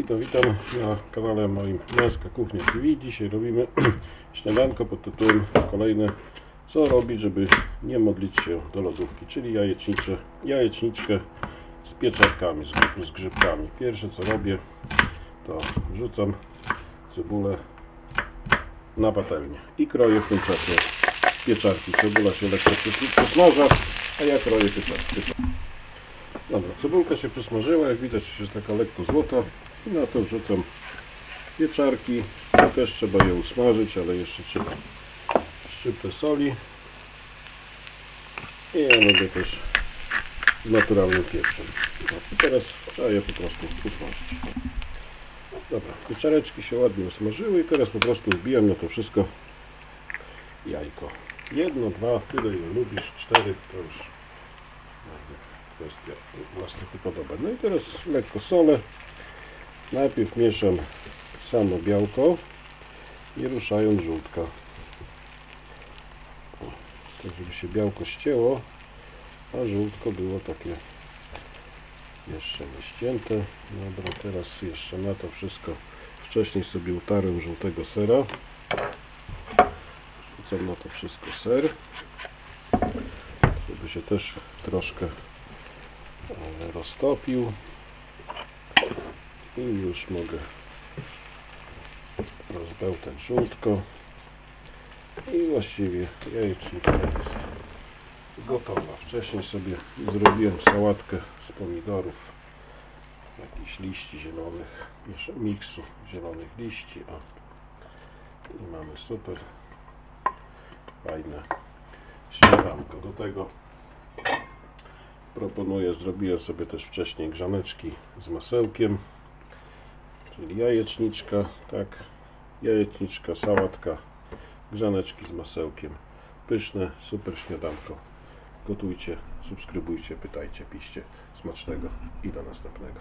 Witam, witam na kanale moim Męska Kuchnia TV. Dzisiaj robimy śniadanko pod tytułem kolejne co robić, żeby nie modlić się do lodówki, czyli jajecznicze, jajeczniczkę z pieczarkami, z, z grzybkami. Pierwsze co robię to wrzucam cebulę na patelnię i kroję w tym czasie pieczarki. Cebula się lekko przysmaża, a ja kroję pieczarki. Dobra, cebulka się przysmażyła, jak widać jest taka lekko złota i na to wrzucam pieczarki. Też trzeba je usmażyć, ale jeszcze trzeba szczyptę soli i ja lubię też z naturalnym pieprzem. No, teraz trzeba je po prostu usmażyć. Dobra, pieczareczki się ładnie usmażyły i teraz po prostu wbijam na to wszystko jajko. Jedno, dwa, tyle ile lubisz, cztery, to już kwestia własnych upodobań. No i teraz lekko solę. Najpierw mieszam samo białko i ruszając żółtka. Tak, żeby się białko ścięło, a żółtko było takie jeszcze nieścięte. Dobra, teraz jeszcze na to wszystko wcześniej sobie utarłem żółtego sera. Rzucam na to wszystko ser, żeby się też troszkę e, roztopił i już mogę rozbełtać żółtko i właściwie jajecznica jest gotowa. Wcześniej sobie zrobiłem sałatkę z pomidorów, jakichś liści zielonych, miksu zielonych liści o. i mamy super fajne śniadanko. Do tego proponuję, zrobiłem sobie też wcześniej grzaneczki z masełkiem, jajeczniczka, tak, jajeczniczka, sałatka, grzaneczki z masełkiem. Pyszne, super śniadanko. Gotujcie, subskrybujcie, pytajcie, piszcie. Smacznego i do następnego.